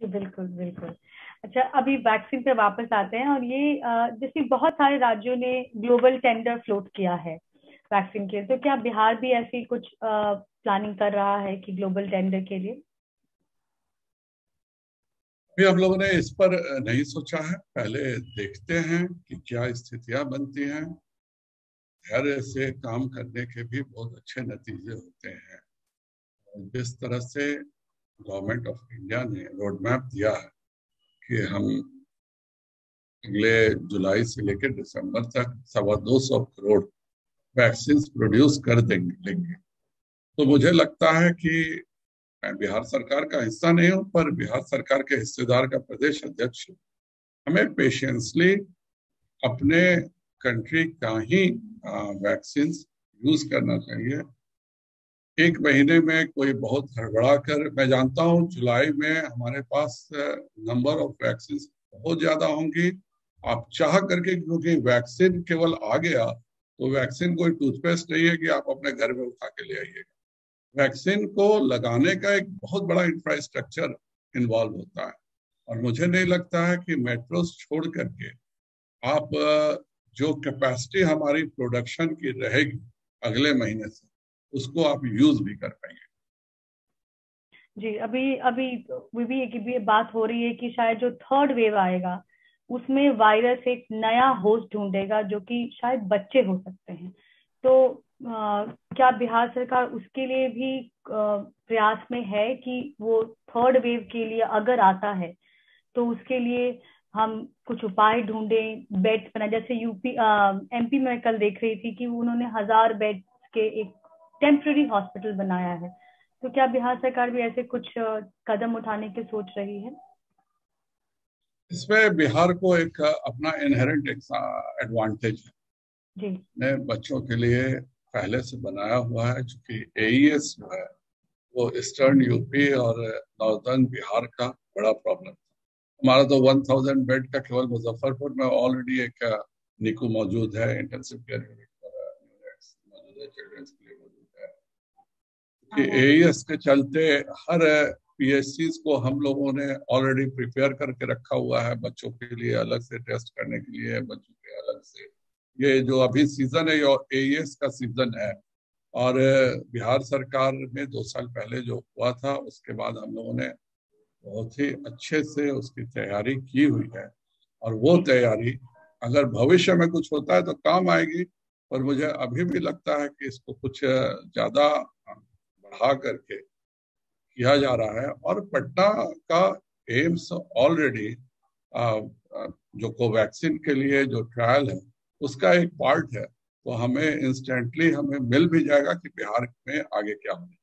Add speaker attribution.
Speaker 1: बिल्कुल बिल्कुल। अच्छा अभी वैक्सीन पे वापस आते हैं और ये जैसे बहुत सारे राज्यों ने ग्लोबल टेंडर फ्लोट किया है वैक्सीन के तो क्या बिहार भी ऐसी कुछ प्लानिंग कर रहा है कि ग्लोबल टेंडर के लिए?
Speaker 2: अभी हम लोगों ने इस पर नहीं सोचा है। पहले देखते हैं कि क्या स्थितियाँ बनती हैं। धैर्य से काम करने के भी बहुत अच्छे नतीजे होते हैं। जिस तरह से गवर्नमेंट ऑफ़ इंडिया ने रोड मैप दिया है कि हम अगले जुलाई से लेकर दिसंबर तक सवा दो सौ करोड़ वैक्सीन प्रोड्यूस कर देंगे, लेंगे। तो मुझे लगता है कि मैं बिहार सरकार का हिस्सा नहीं हूँ, पर बिहार सरकार के हिस्सेदार का प्रदेश अध्यक्ष हमें पेशेंसली अपने कंट्री का ही वैक्सीन यूज़ करना चाहिए। एक महीने में कोई बहुत हड़बड़ा कर, मैं जानता हूँ जुलाई में हमारे पास नंबर ऑफ़ वैक्सीन बहुत ज़्यादा होंगी। आप चाह करके क्योंकि वैक्सीन केवल आ गया तो वैक्सीन कोई टूथपेस्ट नहीं है कि आप अपने घर में उठा के ले आइएगा वैक्सीन को लगाने का एक बहुत बड़ा इंफ्रास्ट्रक्चर इन्वॉल्व होता है। और मुझे नहीं लगता है कि मेट्रोस छोड़ करके आप जो कैपेसिटी हमारी प्रोडक्शन की रहेगी अगले महीने से उसको आप यूज़ भी कर पाएँगे।
Speaker 1: जी अभी अभी एक भी बात हो रही है कि शायद जो थर्ड वेव आएगा उसमें वायरस एक नया होस्ट ढूंढेगा जो कि शायद बच्चे हो सकते हैं। तो आ, क्या बिहार सरकार उसके लिए भी आ, प्रयास में है कि वो थर्ड वेव के लिए अगर आता है तो उसके लिए हम कुछ उपाय ढूंढें बेड बनाए। जैसे यूपी एमपी में कल देख रही थी कि उन्होंने हज़ार बेड के एक टेम्प्रेरी हॉस्पिटल बनाया है। तो क्या बिहार सरकार भी ऐसे कुछ कदम उठाने की सोच रही है?
Speaker 2: इसमें बिहार को एक अपना इनहेरेंट एडवांटेज है। जी। ने बच्चों के लिए पहले से बनाया हुआ है चूँकि एईएस जो है वो ईस्टर्न यूपी और नॉर्दर्न बिहार का बड़ा प्रॉब्लम था। हमारा तो 1000 बेड का केवल मुजफ्फरपुर में ऑलरेडी एक निकू मौजूद है इंटेंसिव केयर यूनिट मौजूद है। चिल्ड्रंस के लिए कि एएस के चलते हर पीएचसी को हम लोगों ने ऑलरेडी प्रिपेयर करके रखा हुआ है बच्चों के लिए अलग से टेस्ट करने के लिए बच्चों के अलग से। ये जो अभी सीज़न है ये एएस का सीज़न है। और बिहार सरकार में दो साल पहले जो हुआ था उसके बाद हम लोगों ने बहुत ही अच्छे से उसकी तैयारी की हुई है। और वो तैयारी अगर भविष्य में कुछ होता है तो काम आएगी। पर मुझे अभी भी लगता है कि इसको कुछ ज़्यादा बढ़ा करके किया जा रहा है। और पटना का एम्स ऑलरेडी जो कोवैक्सीन के लिए जो ट्रायल है, उसका एक पार्ट है तो हमें इंस्टेंटली हमें मिल भी जाएगा कि बिहार में आगे क्या होने